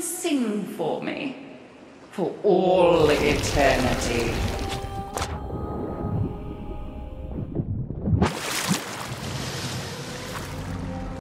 sing for me? For all eternity.